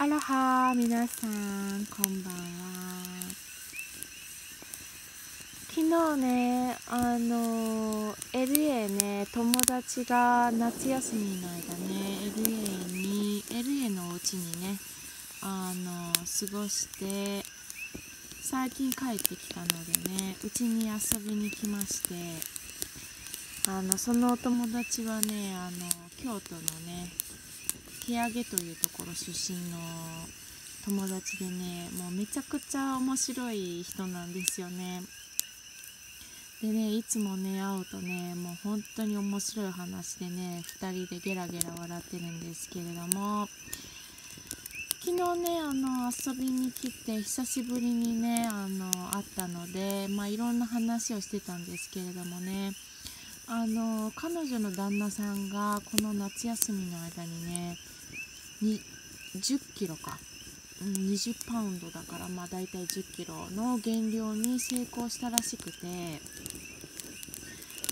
アロハ皆さんこんばんは。昨日ねあの LA ね友達が夏休みの間ね LA に LA のお家にねあの過ごして最近帰ってきたのでねうちに遊びに来ましてあのそのお友達はねあの京都のね手上げというところ出身の友達でねもうめちゃくちゃ面白い人なんですよね。でねいつもね会うとねもう本当に面白い話でね2人でゲラゲラ笑ってるんですけれども。昨日ねあの遊びに来て久しぶりにねあの会ったのでまあいろんな話をしてたんですけれどもね。あの彼女の旦那さんがこの夏休みの間にね10キロか、20パウンドだからまあ大体10キロの減量に成功したらしくて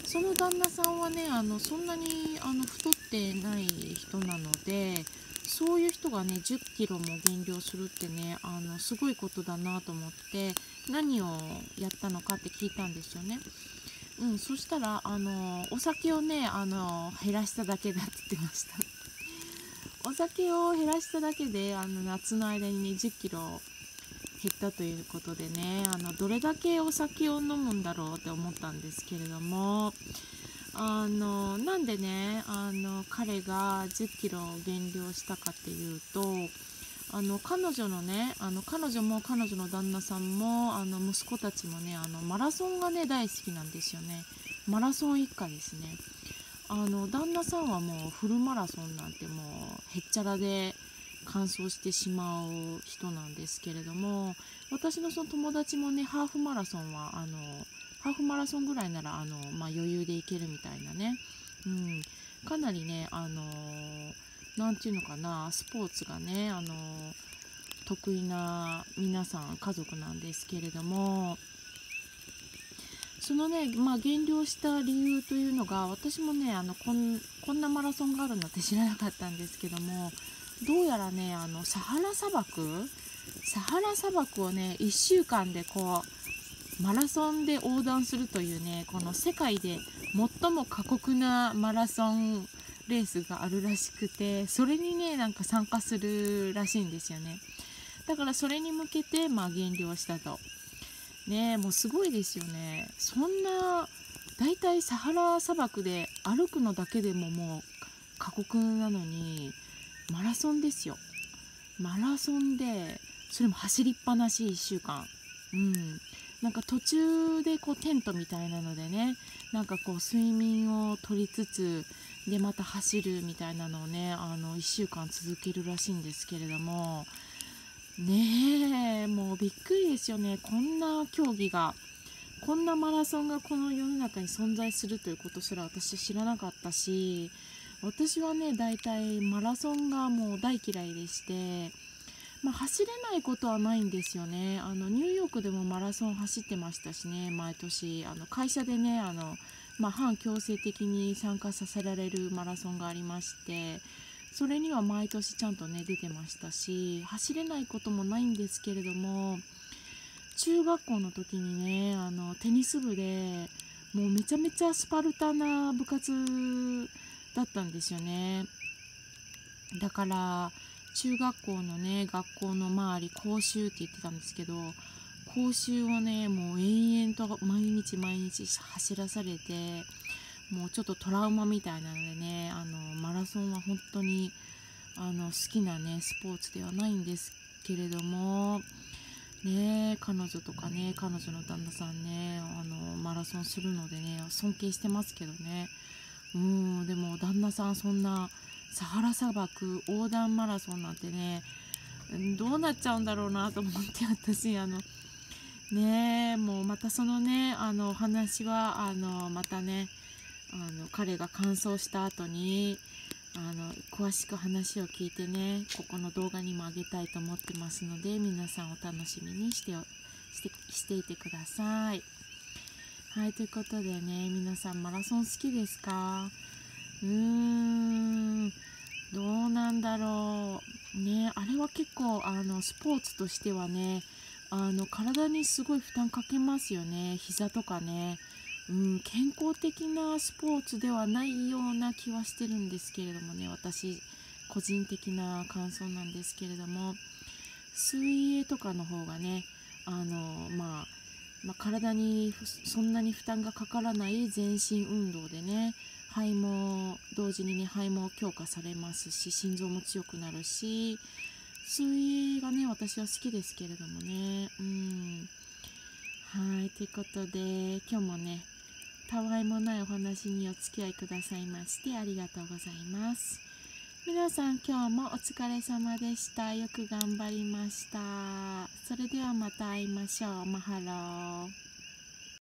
その旦那さんはねあのそんなにあの太ってない人なのでそういう人がね10キロも減量するってねあのすごいことだなと思って何をやったのかって聞いたんですよね。うん、そしたらあのお酒をねあの減らしただけだって言ってました。お酒を減らしただけであの夏の間に2 0キロ減ったということでねあのどれだけお酒を飲むんだろうって思ったんですけれどもあのなんでねあの彼が1 0キロ減量したかっていうとあの彼女のねあの彼女も彼女の旦那さんもあの息子たちもねあのマラソンがね大好きなんですよね。マラソン一家ですね。あの旦那さんはもうフルマラソンなんてもうへっちゃらで完走してしまう人なんですけれども私のその友達もねハーフマラソンはあのハーフマラソンぐらいならあの、まあ、余裕でいけるみたいなね、うん、かなりねあの何て言うのかなスポーツがねあの得意な皆さん家族なんですけれどもそのね、まあ、減量した理由というのが私もねあのこんこんなマラソンがあるなんて知らなかったんですけどもどうやらねあのサハラ砂漠？サハラ砂漠をね1週間でこうマラソンで横断するというねこの世界で最も過酷なマラソンレースがあるらしくてそれにねなんか参加するらしいんですよね。だからそれに向けてまあ減量したと。ねもうすごいですよね。そんな大体サハラ砂漠で歩くのだけでももう過酷なのにマラソンですよ。マラソンでそれも走りっぱなし1週間。うん。なんか途中でこうテントみたいなのでねなんかこう睡眠をとりつつでまた走るみたいなのをねあの1週間続けるらしいんですけれども。ねえ。びっくりですよね。こんな競技がこんなマラソンがこの世の中に存在するということすら私知らなかったし私はね大体マラソンがもう大嫌いでして、まあ、走れないことはないんですよね。あのニューヨークでもマラソン走ってましたしね毎年。あの会社でねあの、まあ、反強制的に参加させられるマラソンがありましてそれには毎年ちゃんとね出てましたし走れないこともないんですけれども中学校の時にねあのテニス部でもうめちゃめちゃスパルタな部活だったんですよね。だから中学校のね学校の周り講習って言ってたんですけど講習をねもう延々と毎日毎日走らされてもうちょっとトラウマみたいなのでねあのマラソンは本当にあの好きなねスポーツではないんですけれどもね彼女とかね彼女の旦那さんねあのマラソンするのでね尊敬してますけどね。うんでも旦那さんそんなサハラ砂漠横断マラソンなんてねどうなっちゃうんだろうなと思って私あのねもうまたそのねあのお話はあのまたねあの彼が完走した後にあの詳しく話を聞いてねここの動画にもあげたいと思ってますので皆さんお楽しみにしてしてしていてください。はいということでね皆さんマラソン好きですか？うーんどうなんだろう。ねあれは結構あのスポーツとしてはねあの体にすごい負担かけますよね。膝とかね、うん、健康的なスポーツではないような気はしてるんですけれどもね私個人的な感想なんですけれども水泳とかの方がねあの、まあ、まあ、体にそんなに負担がかからない全身運動でね肺も同時にね肺も強化されますし心臓も強くなるし水泳がね私は好きですけれどもね。うん。はいということで今日もねたわいもないお話にお付き合いくださいましてありがとうございます。皆さん今日もお疲れ様でした。よく頑張りました。それではまた会いましょう。マハロー。